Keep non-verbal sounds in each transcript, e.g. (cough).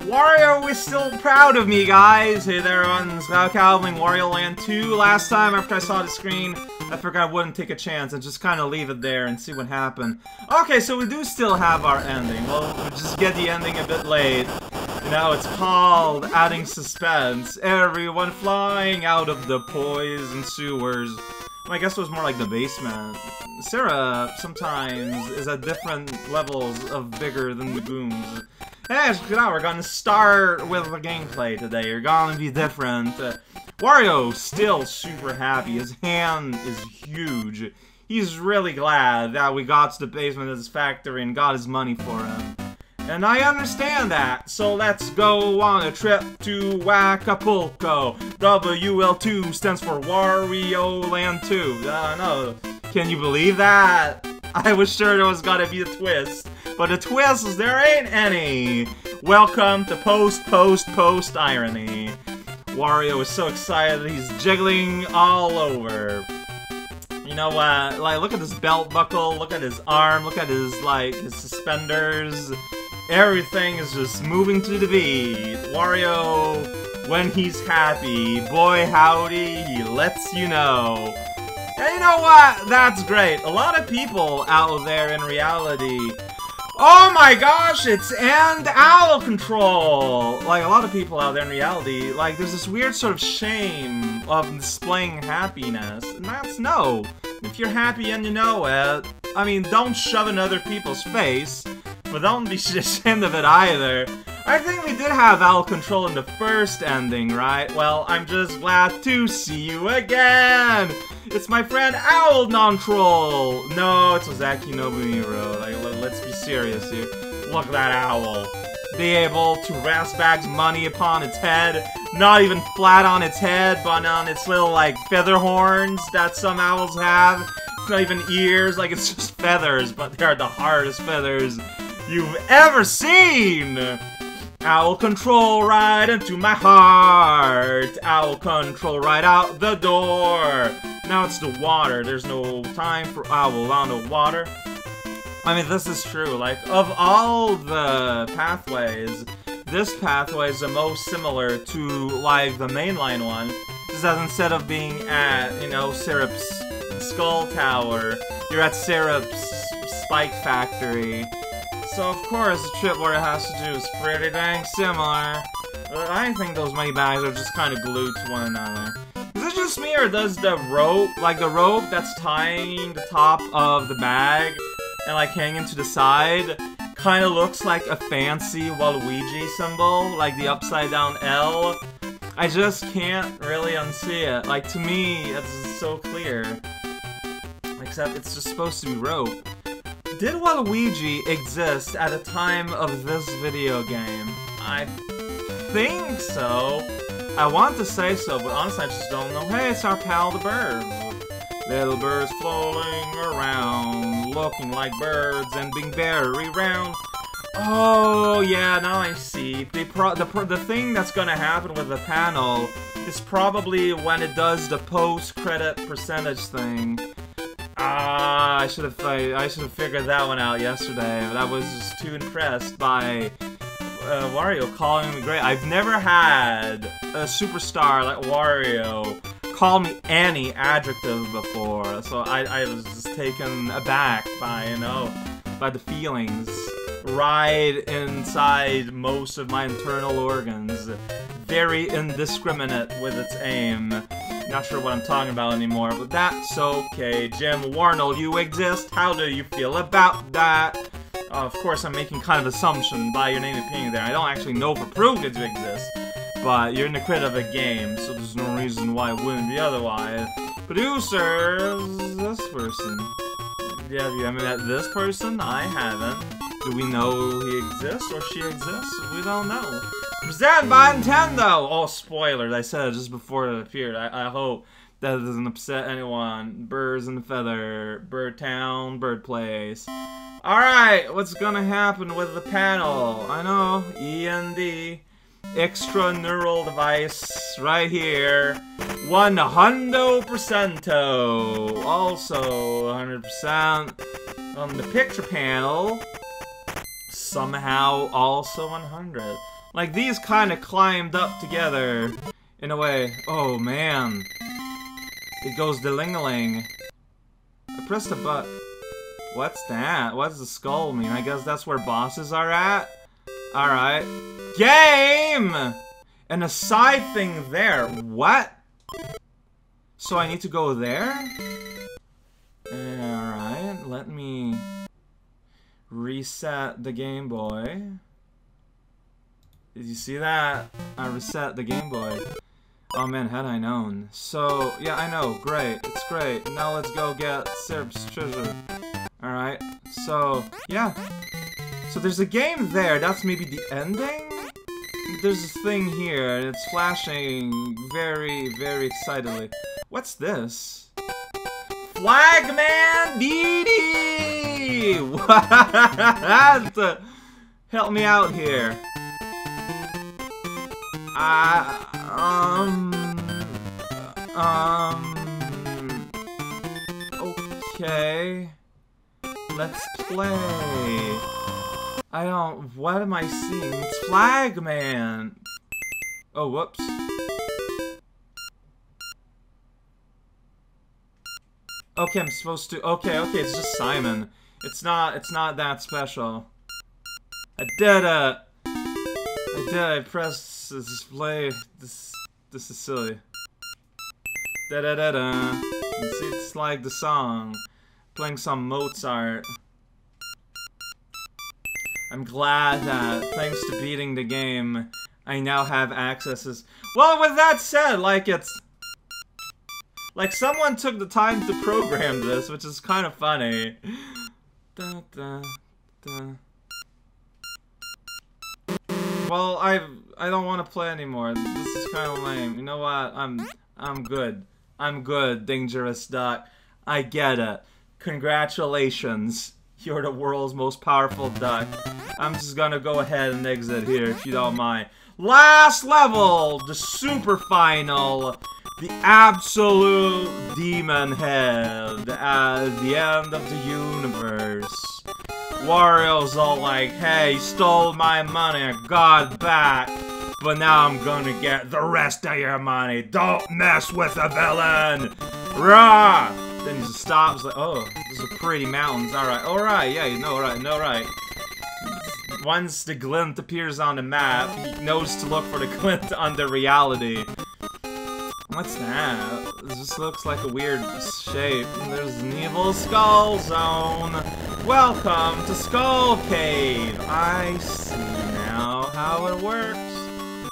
Wario is still proud of me, guys! Hey there everyone. on Calvin Wario Land 2. Last time, after I saw the screen, I figured I wouldn't take a chance and just kind of leave it there and see what happened. Okay, so we do still have our ending. Well, we'll just get the ending a bit late. Know, it's called Adding Suspense. Everyone flying out of the poison sewers. I guess it was more like the basement. Sarah sometimes is at different levels of bigger than the gooms. Hey, now we're gonna start with the gameplay today. You're gonna be different. Uh, Wario still super happy. His hand is huge. He's really glad that we got to the basement of his factory and got his money for him. And I understand that, so let's go on a trip to Acapulco. WL2 stands for Wario Land 2. I don't know. Can you believe that? (laughs) I was sure there was gonna be a twist. But the twist is there ain't any. Welcome to post, post, post irony. Wario is so excited he's jiggling all over. You know what? Uh, like, look at this belt buckle, look at his arm, look at his, like, his suspenders. Everything is just moving to the beat. Wario, when he's happy, boy howdy, he lets you know. And you know what? That's great. A lot of people out there in reality Oh my gosh, it's and owl control! Like, a lot of people out there in reality, like, there's this weird sort of shame of displaying happiness. And that's no. If you're happy and you know it, I mean, don't shove in other people's face, but don't be (laughs) ashamed of it either. I think we did have owl control in the first ending, right? Well, I'm just glad to see you again! It's my friend Owl Non-Troll! No, it's Ozaki Nobuhiro. Like, let's be serious here. Look at that owl. Be able to rest bags money upon its head. Not even flat on its head, but on its little, like, feather horns that some owls have. It's not even ears, like, it's just feathers, but they're the hardest feathers you've ever seen! Owl control right into my heart. Owl control right out the door. Now it's the water. There's no time for owl on the water. I mean, this is true. Like, of all the pathways, this pathway is the most similar to, like, the mainline one. Just that instead of being at, you know, Syrup's Skull Tower, you're at Syrup's Spike Factory. So of course the trip where it has to do is pretty dang similar. But I think those money bags are just kind of glued to one another. Is it just me or does the rope, like the rope that's tying the top of the bag and like hanging to the side, kind of looks like a fancy Waluigi symbol, like the upside down L? I just can't really unsee it. Like to me, it's so clear. Except it's just supposed to be rope. Did Waluigi exist at the time of this video game? I think so. I want to say so, but honestly I just don't know. Hey, it's our pal the birds. Little birds floating around, looking like birds and being very round. Oh, yeah, now I see. The, the, the thing that's gonna happen with the panel is probably when it does the post-credit percentage thing. Ah, I should have I, I should have figured that one out yesterday, but I was just too impressed by uh, Wario calling me great. I've never had a superstar like Wario call me any adjective before, so I, I was just taken aback by, you know, by the feelings right inside most of my internal organs. Very indiscriminate with its aim. Not sure what I'm talking about anymore, but that's okay. Jim Wornell, you exist. How do you feel about that? Uh, of course, I'm making kind of assumption by your name opinion there. I don't actually know for proof that you exist, but you're in the credit of a game, so there's no reason why it wouldn't be otherwise. Producers, this person. Yeah, you haven't met this person? I haven't. Do we know he exists or she exists? We don't know. Presented by Nintendo! Oh, spoilers. I said it just before it appeared. I, I hope that doesn't upset anyone. Birds in the feather. Bird town, bird place. Alright, what's gonna happen with the panel? I know, END. Extra neural device right here. 100%. Also, 100% on the picture panel. somehow also 100. Like, these kind of climbed up together in a way. Oh, man. It goes the-ling-a-ling. I pressed a button. What's that? What does the skull mean? I guess that's where bosses are at? Alright. Game! And a side thing there. What? So I need to go there? Alright, let me reset the Game Boy. Did you see that? I reset the Game Boy. Oh man, had I known. So, yeah, I know. Great. It's great. Now let's go get Syrup's treasure. Alright. So, yeah. So there's a game there. That's maybe the ending? There's this thing here, and it's flashing very, very excitedly. What's this? Flagman DD! (laughs) What? Help me out here. Uh, um... Um... Okay... Let's play. I don't... What am I seeing? It's Flagman! Oh, whoops. Okay, I'm supposed to... Okay, okay, it's just Simon. It's not... It's not that special. I did it! I did I pressed display. This... This is silly. Da da da da. See, it's like the song playing some Mozart. I'm glad that, thanks to beating the game, I now have accesses. Well, with that said, like, it's... Like, someone took the time to program this, which is kind of funny. Da, da, da. Well, I I don't want to play anymore. This is kind of lame. You know what? I'm I'm good. I'm good, Dangerous Duck. I get it. Congratulations. You're the world's most powerful duck. I'm just gonna go ahead and exit here if you don't mind. Last level! The super final. The absolute demon head at the end of the universe. Wario's all like, hey, stole my money, I got back. But now I'm gonna get the rest of your money. Don't mess with a villain! Rah! Then he stops, like, oh, these are pretty mountains. Alright, alright, yeah, you know, right, no, right. Once the glint appears on the map, he knows to look for the (laughs) glint under reality. What's that? This looks like a weird shape. There's an evil skull zone. Welcome to Skull Cave. I see now how it works.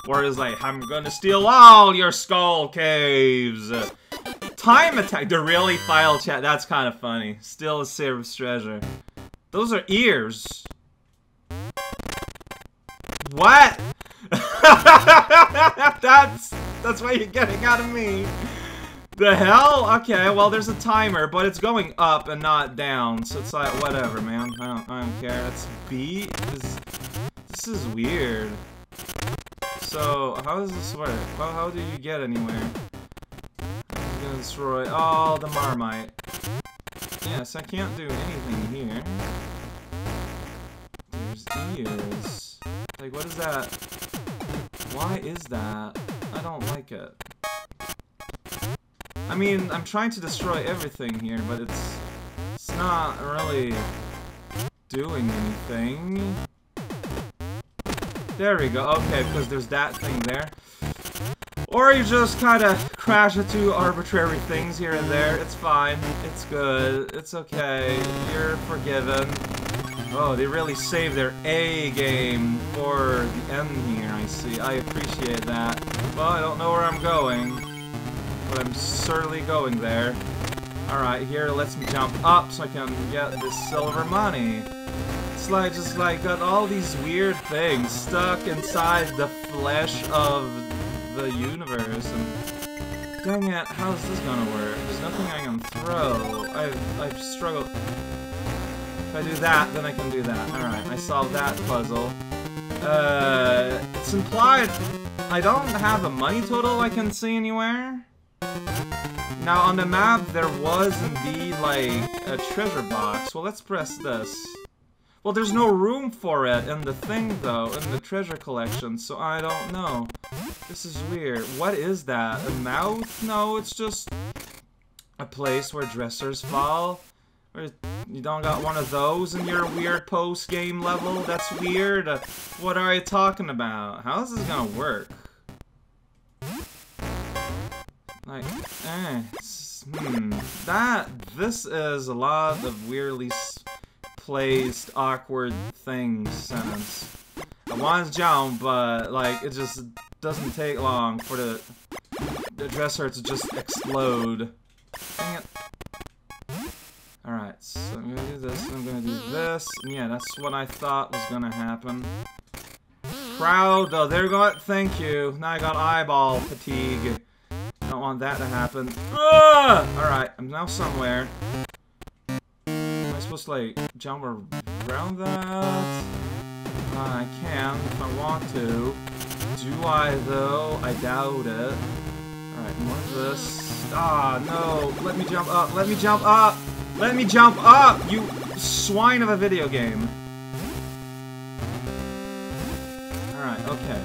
Whereas, like, I'm gonna steal all your skull caves. Time attack. The really file chat. That's kind of funny. Still a Syrup's treasure. Those are ears. What? (laughs) that's that's what you're getting out of me. The hell? Okay, well there's a timer, but it's going up and not down, so it's like whatever, man. I don't, I don't care. It's B. This, this is weird. So how does this work? Well, how do you get anywhere? I'm gonna destroy all the Marmite. Yes, I can't do anything here. There's ears. Like, what is that? Why is that? I don't like it. I mean, I'm trying to destroy everything here, but it's... It's not really doing anything. There we go. Okay, because there's that thing there. Or you just kind of crash into arbitrary things here and there. It's fine. It's good. It's okay. You're forgiven. Oh, they really saved their A game for the end here, I see. I appreciate that. Well, I don't know where I'm going, but I'm certainly going there. Alright, here, lets me jump up so I can get this silver money. It's like, just like, got all these weird things stuck inside the flesh of the universe, and dang it, how's this gonna work? There's nothing I can throw. I've, I've struggled. If I do that, then I can do that. Alright, I solved that puzzle. Uh, it's implied I don't have a money total I can see anywhere. Now, on the map, there was indeed, like, a treasure box. Well, let's press this. Well, there's no room for it in the thing, though, in the treasure collection, so I don't know. This is weird. What is that? A mouth? No, it's just a place where dressers fall. You don't got one of those in your weird post-game level? That's weird. Uh, what are you talking about? How is this gonna work? Like, eh, hmm, that, this is a lot of weirdly placed, awkward things sentence. I want to jump, but, like, it just doesn't take long for the, the dresser to just explode. Dang it. Alright, so I'm gonna do this, I'm gonna do this. Yeah, that's what I thought was gonna happen. Crowd, oh, there you go. Thank you. Now I got eyeball fatigue. Don't want that to happen. Alright, I'm now somewhere. Supposed to, like, jump around that? I can if I want to. Do I, though? I doubt it. Alright, more of this. Ah, no. Let me jump up. Let me jump up! Let me jump up, you swine of a video game. Alright, okay.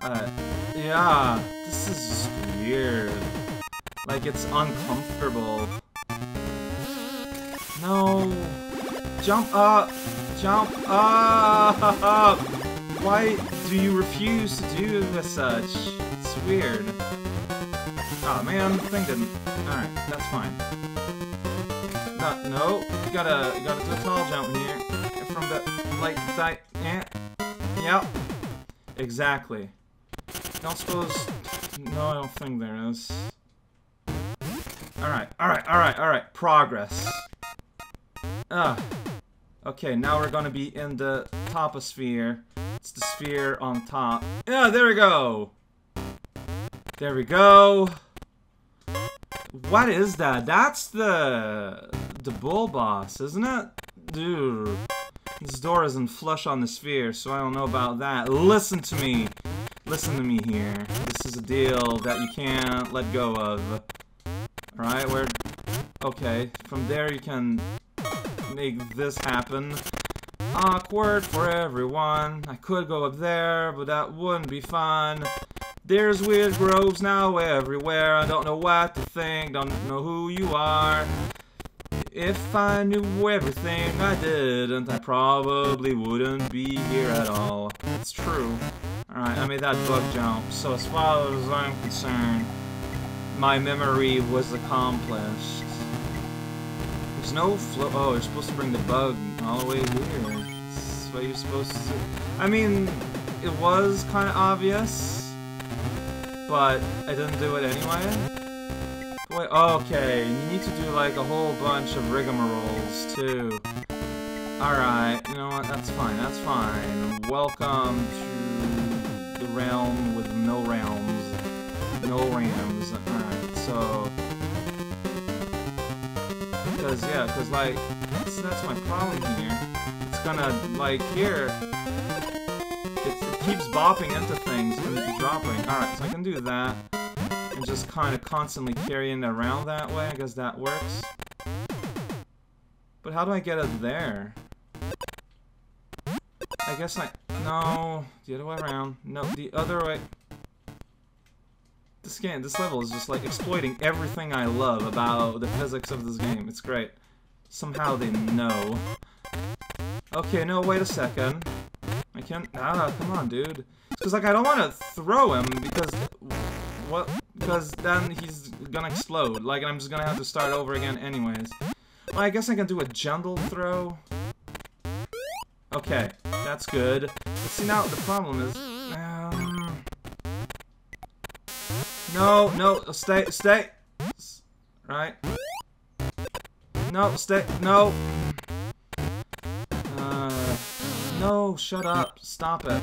Uh, yeah, this is weird. Like, it's uncomfortable. No! Jump up! Jump up! Why do you refuse to do as such? It's weird. Oh man, the thing didn't. Alright, that's fine no, you gotta, you gotta do a tall jump here. From the, like, that, yeah, yep. Exactly. Don't suppose, no, I don't think there is. Alright, alright, alright, alright, progress. Ah. Okay, now we're gonna be in the toposphere. It's the sphere on top. Yeah, there we go! There we go. What is that? That's the the bull boss, isn't it? Dude. This door isn't flush on the sphere, so I don't know about that. Listen to me. Listen to me here. This is a deal that you can't let go of. Alright, where... Okay, from there you can make this happen. Awkward for everyone. I could go up there, but that wouldn't be fun. There's weird groves now everywhere. I don't know what to think, don't know who you are. If I knew everything I didn't, I probably wouldn't be here at all. It's true. Alright, I made that bug jump, so as far as I'm concerned, my memory was accomplished. There's no flow- oh, you're supposed to bring the bug all the way here. That's what you're supposed to. I mean, it was kind of obvious, but I didn't do it anyway. Wait, okay, you need to do like a whole bunch of rigmaroles too. Alright, you know what, that's fine, that's fine. Welcome to the realm with no realms. No rams. Alright, so... Because, yeah, because like, that's, that's my problem here. It's gonna, like, here, it, keeps bopping into things and dropping. Alright, so I can do that and just kind of constantly carrying it around that way. I guess that works. But how do I get it there? I guess I... No, the other way around. No, the other way... This game, this level is just like exploiting everything I love about the physics of this game. It's great. Somehow they know. Okay, no, wait a second. I can't... Ah, come on, dude. Because, like, I don't want to throw him because... What? because then he's gonna explode. Like, I'm just gonna have to start over again anyways. Well, I guess I can do a gentle throw. Okay, that's good. But see, now the problem is... no, no, stay, stay! Right? No, stay, no! Uh, no, shut up, stop it.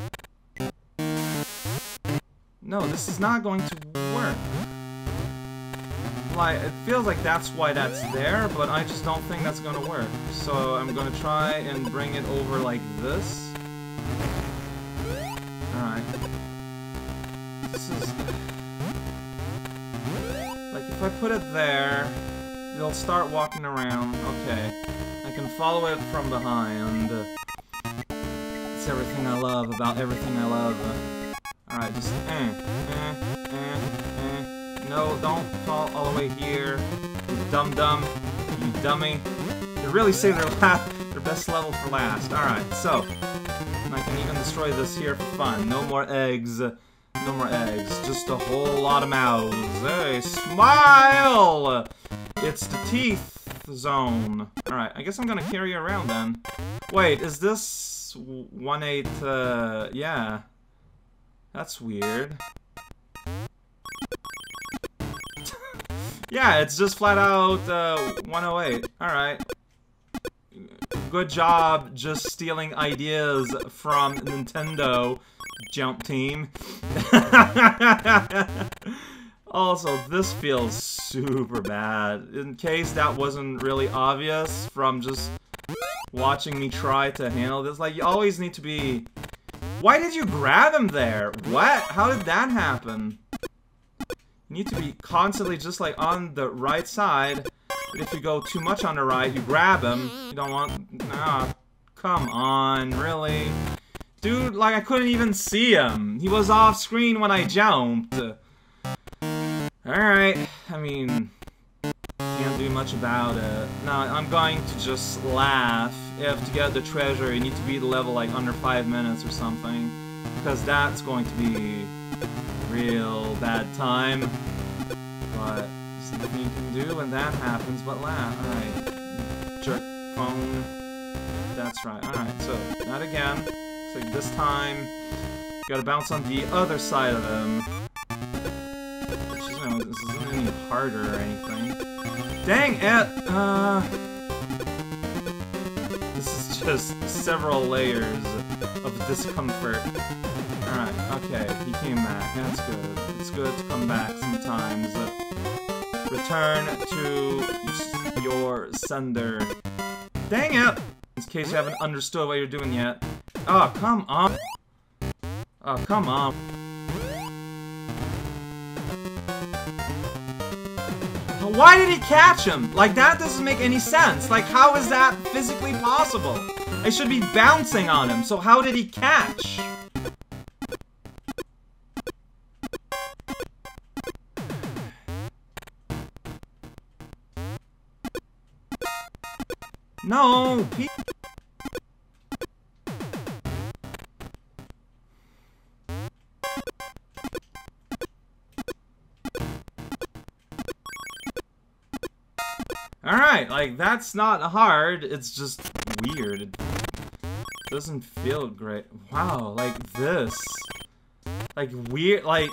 No, this is not going to work. Like, it feels like that's why that's there, but I just don't think that's gonna work. So I'm gonna try and bring it over like this. If I put it there... it'll start walking around. Okay. I can follow it from behind. It's everything I love about everything I love. Alright, just eh, eh, eh, eh. No, don't fall all the way here. You dumb dumb. You dummy. They really say their last, their best level for last. Alright, so. I can even destroy this here for fun. No more eggs. No more eggs. Just a whole lot of mouths. Hey, smile! It's the teeth zone. Alright, I guess I'm gonna carry you around then. Wait, is this 1-8, uh, yeah. That's weird. (laughs) yeah, it's just flat out, uh, 108. Alright. Good job just stealing ideas from Nintendo, Jump Team. (laughs) Also, this feels super bad. In case that wasn't really obvious from just watching me try to handle this. Like, you always need to be... Why did you grab him there? What? How did that happen? You need to be constantly just, like, on the right side. But if you go too much on the right, you grab him. You don't want... Nah. Come on, really? Dude, like, I couldn't even see him. He was off screen when I jumped. Alright, I mean, can't do much about it. Now, I'm going to just laugh if to get the treasure you need to beat the level like under 5 minutes or something. Because that's going to be real bad time. But there's nothing you can do when that happens but laugh. Alright, jerk phone. That's right. Alright, so, not again. So this time, gotta bounce on the other side of them this isn't any harder or anything. Dang it! Uh... This is just several layers of discomfort. Alright, okay, he came back. That's good. It's good to come back sometimes. Return to your sender. Dang it! In case you haven't understood what you're doing yet. Oh, come on! Oh, come on. Why did he catch him? Like, that doesn't make any sense. Like, how is that physically possible? I should be bouncing on him, so how did he catch? No! Like, that's not hard, it's just weird. It doesn't feel great. Wow, like this. Like, weird, like...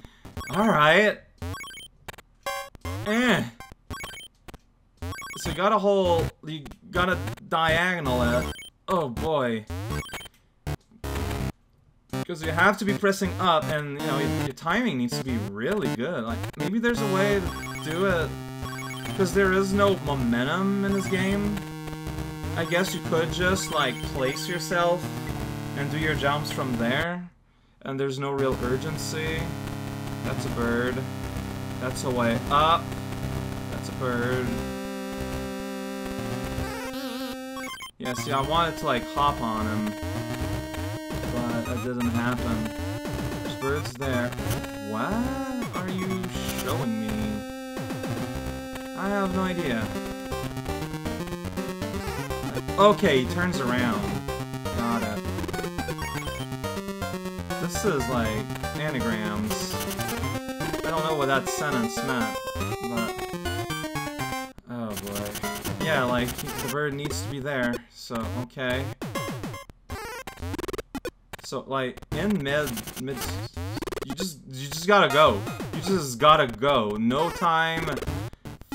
(laughs) Alright. Eh. So you got a whole... You gotta diagonal it. Oh boy. Because you have to be pressing up, and, you know, your, your timing needs to be really good. Like, maybe there's a way to do it because there is no momentum in this game. I guess you could just, like, place yourself and do your jumps from there. And there's no real urgency. That's a bird. That's a way up. That's a bird. Yeah, see, I wanted to, like, hop on him. But that didn't happen. There's birds there. What are you showing me? I have no idea. Okay, he turns around. Got it. This is like anagrams. I don't know what that sentence meant, but... Oh boy. Yeah, like, the bird needs to be there, so, okay. So, like, in mid... mid... You just, you just gotta go. You just gotta go. No time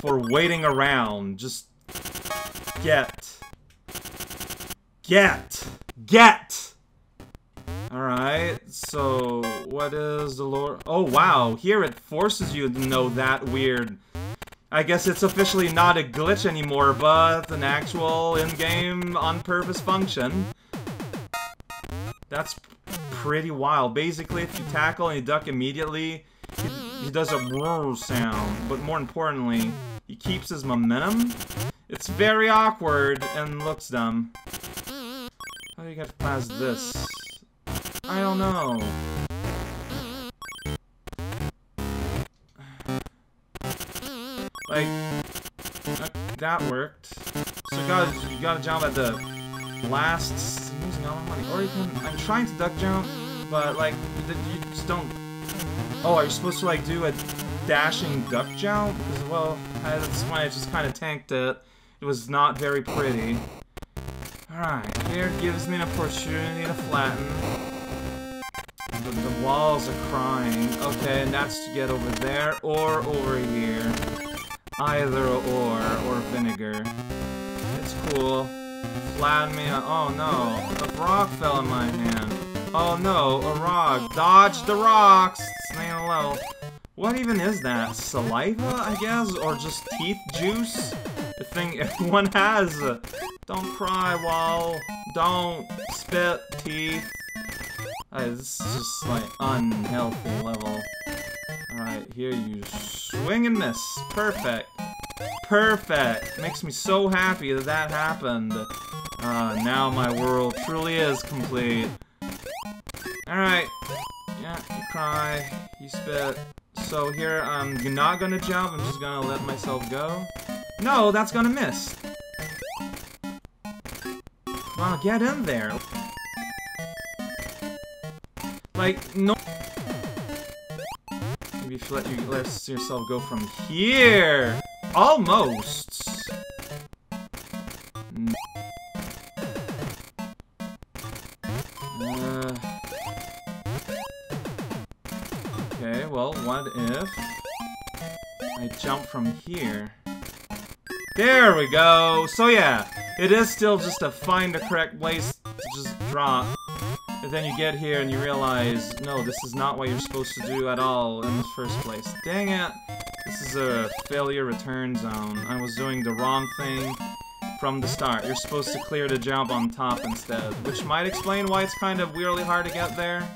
for waiting around. Just get. Get. Get! Alright, so what is the lore? Oh wow, here it forces you to know that weird. I guess it's officially not a glitch anymore, but an actual in-game on-purpose function. That's pretty wild. Basically, if you tackle and you duck immediately, he, he does a roar sound, but more importantly, he keeps his momentum. It's very awkward and looks dumb. How do you get past this? I don't know. Like, that, worked. So you gotta, you gotta jump at the last, using all my money. Or you can, I'm trying to duck jump, but like, you just don't, oh, are you supposed to like do a dashing duck jump? as well, that's why I just kind of tanked it. It was not very pretty. Alright, here gives me an opportunity to flatten. The, the walls are crying. Okay, and that's to get over there or over here. Either or, or vinegar. It's cool. Flatten me Oh no, a rock fell in my hand. Oh no, a rock. Dodge the rocks! Stay low. What even is that? Saliva, I guess? Or just teeth juice? The thing (laughs) everyone has. Don't cry, Wall. Don't spit teeth. this is just like unhealthy level. Alright, here you swing and miss. Perfect. Perfect. Makes me so happy that that happened. Uh, now my world truly is complete. Alright. Yeah, you cry. You spit. So here, um, I'm not gonna jump. I'm just gonna let myself go. No, that's gonna miss. Wow, get in there. Like, no... Maybe if you let, you let yourself go from here! Almost! What if I jump from here? There we go! So yeah, it is still just to find the correct place to just drop. And then you get here and you realize, no, this is not what you're supposed to do at all in the first place. Dang it! This is a failure return zone. I was doing the wrong thing from the start. You're supposed to clear the jump on top instead, which might explain why it's kind of weirdly hard to get there.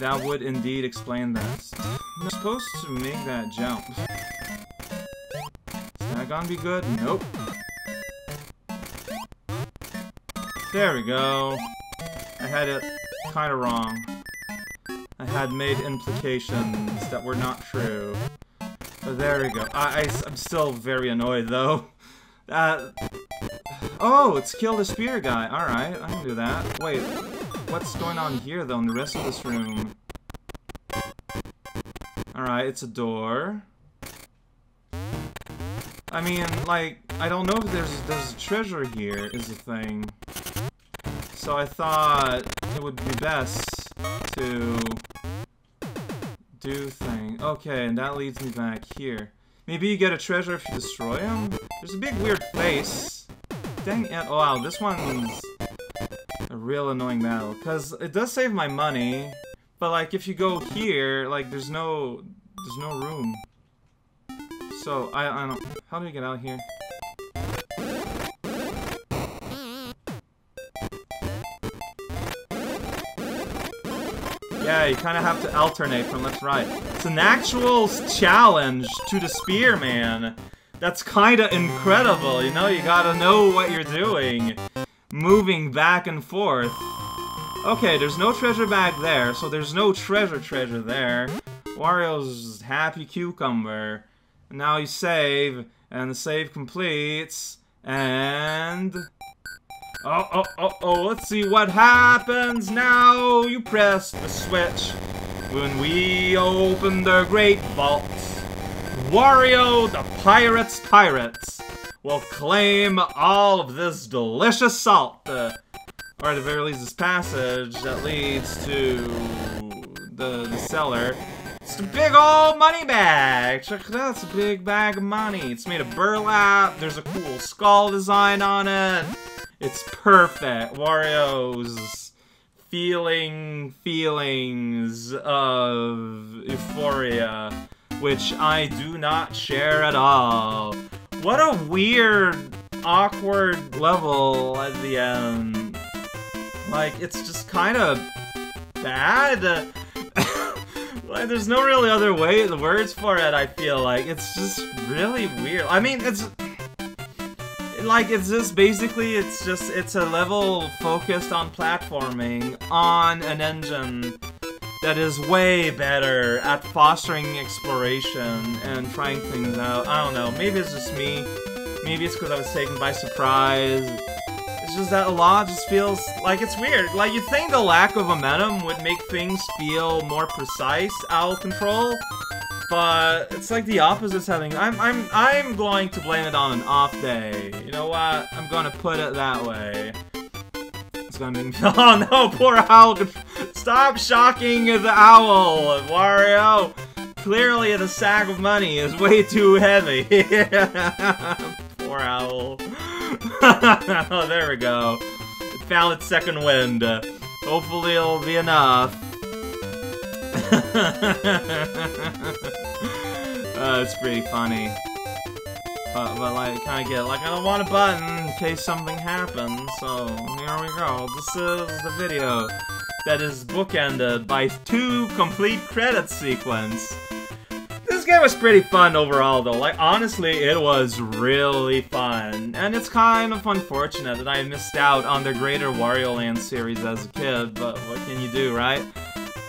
That would indeed explain that. I'm supposed to make that jump. Is that gonna be good? Nope. There we go. I had it kind of wrong. I had made implications that were not true. But there we go. I, am still very annoyed, though. Uh, oh, it's kill the spear guy. Alright, I can do that. Wait, what's going on here, though, in the rest of this room? Alright, it's a door. I mean, like, I don't know if there's there's a treasure here, is the thing. So I thought it would be best to do thing. Okay, and that leads me back here. Maybe you get a treasure if you destroy him? There's a big weird face. Dang it. Oh, wow, this one's real annoying battle. Because it does save my money, but like if you go here, like there's no, there's no room. So, I, I don't, how do we get out here? Yeah, you kind of have to alternate from left to right. It's an actual challenge to the Spearman. That's kind of incredible, you know? You gotta know what you're doing. Moving back and forth. Okay, there's no treasure back there, so there's no treasure treasure there. Wario's happy cucumber. Now you save, and the save completes, and... Oh, oh, oh, oh, let's see what happens now. You press the switch. When we open the great vault, Wario the Pirate's Pirates will claim all of this delicious salt. Uh, or at the very least, this passage that leads to the, the cellar. It's a big old money bag! Check it out, it's a big bag of money. It's made of burlap, there's a cool skull design on it. It's perfect. Wario's feeling feelings of euphoria, which I do not share at all. What a weird, awkward level at the end. Like, it's just kind of bad. (coughs) Like, there's no really other way, the words for it, I feel like. It's just really weird. I mean, it's... Like, it's just basically, it's just, it's a level focused on platforming on an engine that is way better at fostering exploration and trying things out. I don't know, maybe it's just me. Maybe it's because I was taken by surprise. It's just that a lot just feels like it's weird. Like, you'd think the lack of momentum would make things feel more precise out control, but it's like the opposite's happening. I'm, I'm, I'm going to blame it on an off day. You know what? I'm gonna put it that way. Me- (laughs) Oh no, poor owl! Stop shocking the owl, Wario! Clearly the sack of money is way too heavy. (laughs) poor owl. (laughs) oh, there we go. It found its second wind. Hopefully it'll be enough. uh, it's pretty funny. But, but like, kind of get like, I don't want a button in case something happens, so here we go. This is the video that is bookended by two complete credit sequence. This game was pretty fun overall, though. Like, honestly, it was really fun. And it's kind of unfortunate that I missed out on the greater Wario Land series as a kid, but what can you do, right?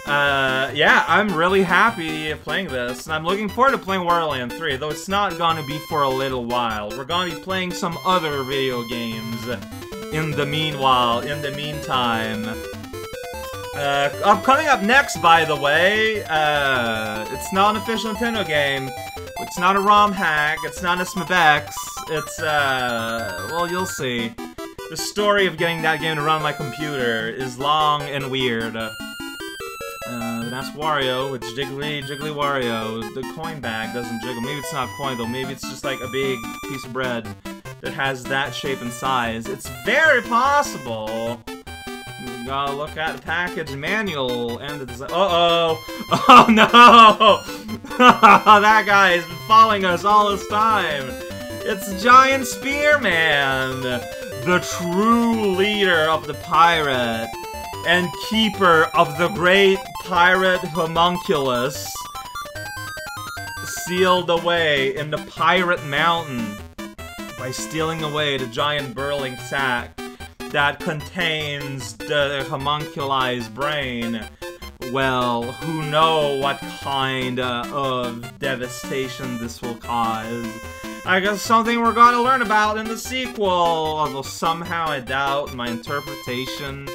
Uh, yeah, I'm really happy playing this, and I'm looking forward to playing Wario Land 3, though it's not gonna be for a little while. We're gonna be playing some other video games in the meanwhile, in the meantime. Uh, up, coming up next, by the way, uh, it's not an official Nintendo game. It's not a ROM hack. It's not a SMBX. It's, uh, well, you'll see. The story of getting that game to run on my computer is long and weird. Uh, that's Wario. It's Jiggly, Jiggly Wario. The coin bag doesn't jiggle. Maybe it's not coin, though. Maybe it's just like a big piece of bread that has that shape and size. It's very possible. You gotta look at the package manual and the design. Uh-oh! (laughs) Oh, no! (laughs) that guy has been following us all this time! It's Giant Spearman! The true leader of the pirate and keeper of the great pirate homunculus sealed away in the pirate mountain by stealing away the giant burling sack that contains the homunculi's brain. Well, who know what kind uh, of devastation this will cause. I guess something we're gonna learn about in the sequel, although somehow I doubt my interpretation.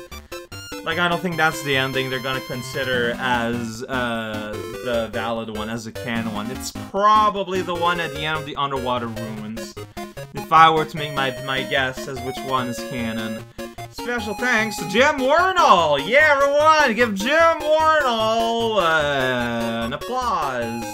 Like, I don't think that's the ending they're gonna consider as uh, the valid one, as a canon one. It's probably the one at the end of the underwater ruins. If I were to make my, my guess as which one is canon. Special thanks to Jim Wornell! Yeah, everyone! Give Jim Wornell uh, an applause!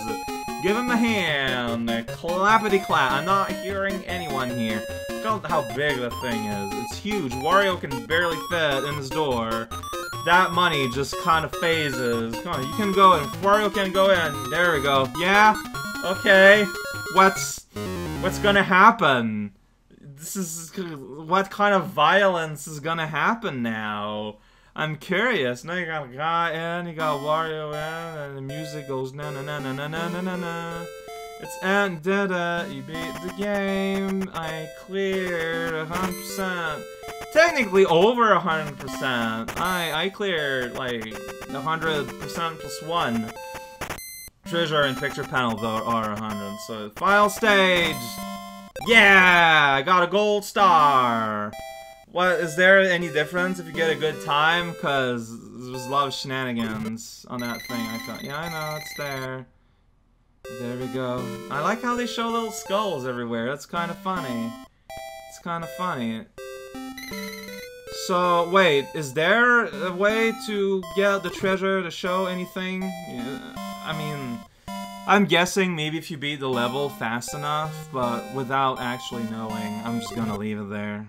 Give him a hand! Clappity clap. I'm not hearing anyone here. Look how big the thing is. It's huge. Wario can barely fit in his door. That money just kind of phases. Come on, you can go in. Wario can go in. There we go. Yeah? Okay. What's... What's gonna happen? This is... What kind of violence is gonna happen now? I'm curious. Now you got a guy in, you got Wario in, and the music goes na na na na na na na na. It's and da da. You beat the game. I cleared a hundred percent. Technically over a hundred percent. I I cleared like a hundred percent plus one. Treasure and picture panel though are a hundred. So final stage. Yeah, I got a gold star. What, is there any difference if you get a good time? Because there's a lot of shenanigans on that thing, I thought. Yeah, I know, it's there. There we go. I like how they show little skulls everywhere. That's kind of funny. It's kind of funny. So, wait, is there a way to get the treasure to show anything? Yeah, I mean, I'm guessing maybe if you beat the level fast enough, but without actually knowing, I'm just gonna leave it there.